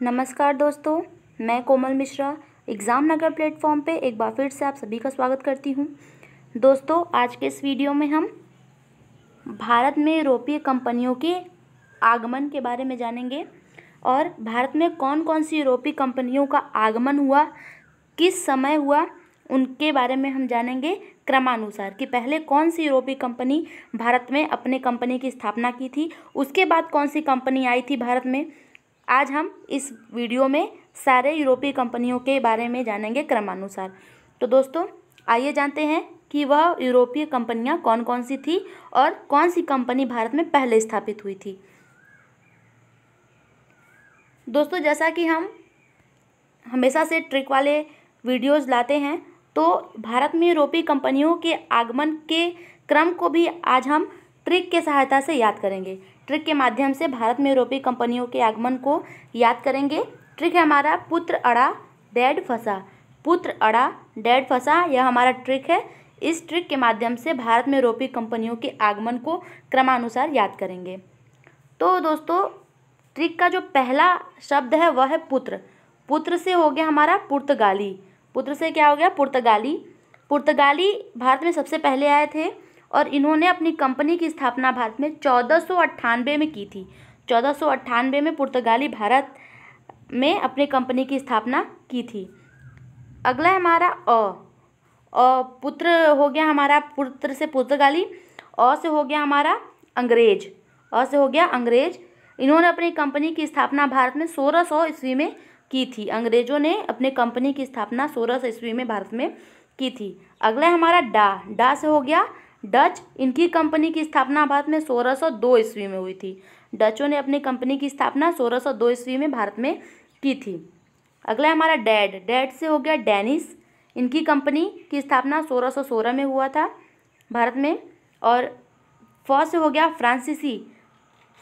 नमस्कार दोस्तों, मैं कोमल मिश्रा, एग्ज़ाम नगर प्लेटफॉर्म पे एक बार फिर से आप सभी का स्वागत करती हूँ। दोस्तों, आज के इस वीडियो में हम भारत में यूरोपीय कंपनियों के आगमन के बारे में जानेंगे और भारत में कौन कौन सी यूरोपीय कंपनियों का आगमन हुआ, किस समय हुआ, उनके बारे में हम जानेंगे क्रमानुसार कि पहले कौन सी यूरोपीय कंपनी भारत में अपने कंपनी की स्थापना की थी, उसके बाद कौन सी कंपनी आई थी भारत में आज हम इस वीडियो में सारे यूरोपीय कंपनियों के बारे में जानेंगे क्रमानुसार। तो दोस्तों, आइए जानते हैं कि वह यूरोपीय कंपनियाँ कौन कौन सी थी और कौन सी कंपनी भारत में पहले स्थापित हुई थी। दोस्तों, जैसा कि हम हमेशा से ट्रिक वाले वीडियोस लाते हैं तो भारत में यूरोपीय कंपनियों के आगमन के क्रम को भी आज हम ट्रिक के सहायता से याद करेंगे। ट्रिक के माध्यम से भारत में यूरोपीय कंपनियों के आगमन को याद करेंगे। ट्रिक है हमारा पुत्र अड़ा, डैड फंसा। पुत्र अड़ा, डैड फंसा, यह हमारा ट्रिक है। इस ट्रिक के माध्यम से भारत में यूरोपीय कंपनियों के आगमन को क्रमानुसार याद करेंगे। तो दोस्तों, ट्रिक का जो पहला शब्द है, वह है पुत्र। पुत्र से हो गया हमारा पुर्तगाली। पुत्र से क्या हो गया? पुर्तगाली। पुर्तगाली भारत में सबसे पहले आए थे। और इन्होंने अपनी कंपनी की स्थापना भारत में चौदह में की थी। चौदह में पुर्तगाली भारत में अपनी कंपनी की स्थापना की थी। अगला हमारा अ। अ पुत्र हो गया हमारा पुत्र से पुर्तगाली, अ से हो गया हमारा अंग्रेज़। अ से हो गया अंग्रेज़। इन्होंने अपनी कंपनी की स्थापना भारत में सोलह सौ ईस्वी में की थी। अंग्रेज़ों ने अपने कंपनी की स्थापना सोलह सौ ईस्वी में भारत में की थी। अगला हमारा डा। डा से हो गया डच इनकी कंपनी की स्थापना भारत में सोलह सौ दो ईस्वी में हुई थी। डचों ने अपनी कंपनी की स्थापना सोलह सौ दो ईस्वी में भारत में की थी। अगला हमारा डैड। डैड से हो गया डेनिस। इनकी कंपनी की स्थापना सोलह सौ सोलह में हुआ था भारत में और फ से हो गया फ्रांसीसी।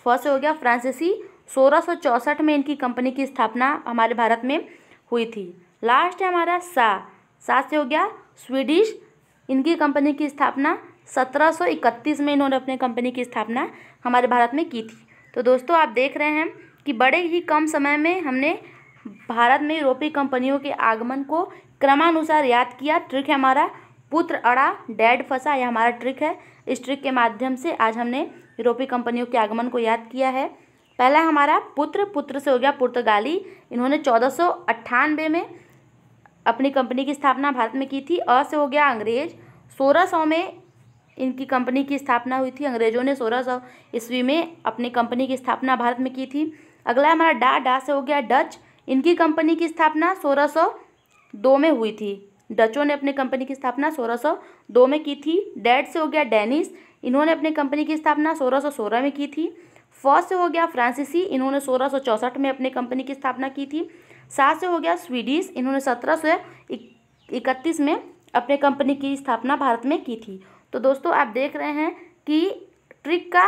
फ से हो गया फ्रांसीसी। सोलह सौ चौंसठ में इनकी कंपनी की स्थापना हमारे भारत में हुई थी। लास्ट है हमारा सा। सा से हो गया स्वीडिश। इनकी कंपनी की स्थापना सत्रह सौ इकतीस में इन्होंने अपने कंपनी की स्थापना हमारे भारत में की थी। तो दोस्तों, आप देख रहे हैं कि बड़े ही कम समय में हमने भारत में यूरोपीय कंपनियों के आगमन को क्रमानुसार याद किया। ट्रिक है हमारा पुत्र अड़ा, डैड फंसा, यह हमारा ट्रिक है। इस ट्रिक के माध्यम से आज हमने यूरोपीय कंपनियों के आगमन को याद किया है। पहला हमारा पुत्र पुत्र से हो गया पुर्तगाली। इन्होंने चौदह में अपनी कंपनी की स्थापना भारत में की थी। अ से हो गया अंग्रेज़। सोलह में इनकी कंपनी की स्थापना हुई थी। अंग्रेज़ों ने सोलह सौ ईस्वी में अपनी कंपनी की स्थापना भारत में की थी। अगला हमारा डा डा से हो गया डच। इनकी कंपनी की स्थापना सोलह सौ दो में हुई थी। डचों ने अपनी कंपनी की स्थापना सोलह सौ दो में की थी। डैड से हो गया डेनिस। इन्होंने अपनी कंपनी की स्थापना सोलह सौ सोलह में की थी। फ़र्स्ट से हो गया फ्रांसीसी। इन्होंने सोलह सौ चौंसठ में अपनी कंपनी की स्थापना की थी। सात से हो गया स्वीडिश। इन्होंने सत्रह सौ इकतीस में अपने कंपनी की स्थापना भारत में की थी। तो दोस्तों आप देख रहे हैं कि ट्रिक का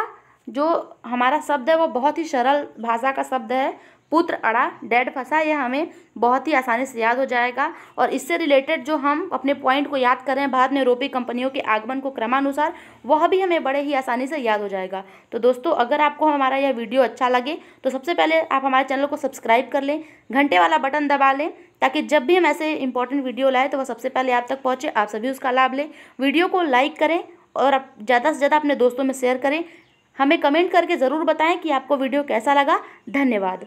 जो हमारा शब्द है, वो बहुत ही सरल भाषा का शब्द है। पुत्र, अड़ा, डैड, फंसा, यह हमें बहुत ही आसानी से याद हो जाएगा। और इससे रिलेटेड जो हम अपने पॉइंट को याद कर रहे हैं भारत में यूरोपीय कंपनियों के आगमन को क्रमानुसार, वह भी हमें बड़े ही आसानी से याद हो जाएगा। तो दोस्तों, अगर आपको हमारा यह वीडियो अच्छा लगे तो सबसे पहले आप हमारे चैनल को सब्सक्राइब कर लें, घंटे वाला बटन दबा लें ताकि जब भी हम ऐसे इंपॉर्टेंट वीडियो लाए तो वह सबसे पहले आप तक पहुँचे, आप सभी उसका लाभ लें। वीडियो को लाइक करें और आप ज़्यादा से ज़्यादा अपने दोस्तों में शेयर करें। हमें कमेंट करके ज़रूर बताएँ कि आपको वीडियो कैसा लगा। धन्यवाद।